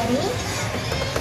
Ready?